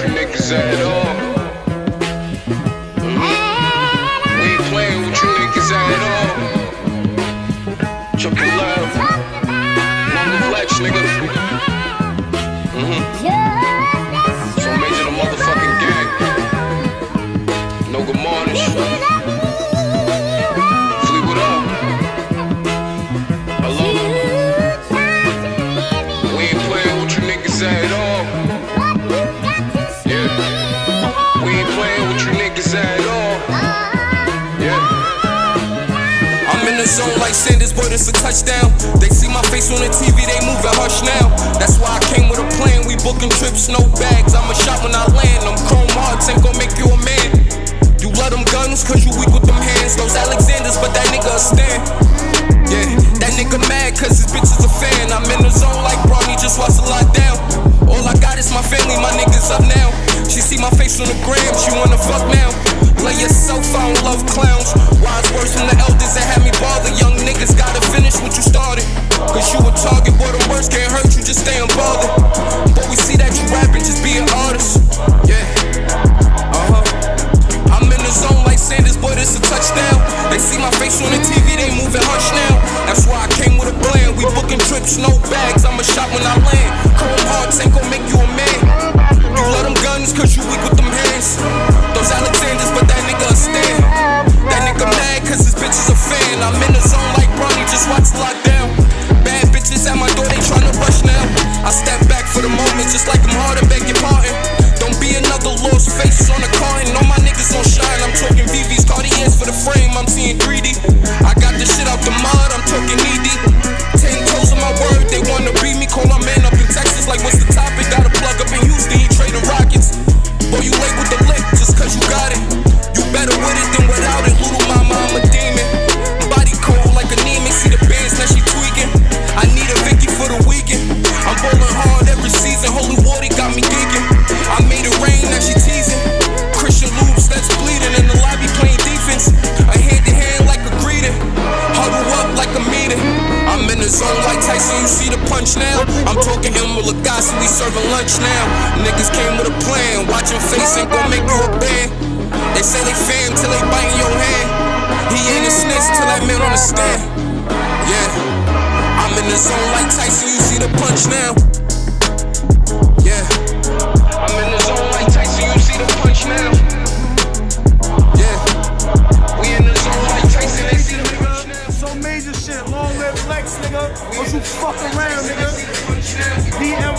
niggas at all. We ain't playing with you niggas at all. Triple flex, nigga. Mm-hmm. So major the motherfucking gang. No good morning. Like Sanders, boy, this a touchdown. They see my face on the TV, they move and hush now. That's why I came with a plan. We booking trips, no bags. I'ma shop when I land. Them chrome hearts ain't gon' make you a man. You love them guns, cause you weak with them hands. Those Alexanders, but that nigga a stand. Yeah, that nigga mad cause his bitch is a fan. I'm in the zone like Bronny, just watch the lockdown. All I got is my family, my niggas up now. She see my face on the gram, she wanna fuck now. Play yourself, I don't love clowns. Wise words from the elders that had me bother. Young niggas gotta finish what you started. Cause you a target, boy, the worst can't hurt you, just stay unbothered. But we see that you rapping, just be an artist. Yeah, uh huh. I'm in the zone like Sanders, boy, this a touchdown. They see my face on the TV, they moving hush now. That's why I came with a plan. We booking trips, no bags. I'm a shot when I land. Chrome hearts That's bleeding in the lobby playing defense. A hand to hand like a greeting. Huddle up like a meeting. I'm in the zone like Tyson, you see the punch now. I'm talking Emeril Lagasse, we serving lunch now. Niggas came with a plan. Watching face ain't gon' make you a band. They say they fam till they biting your hand. He ain't a snitch till that man on the stand. Yeah. I'm in the zone like Tyson, you see the punch now. walk around, nigga. DL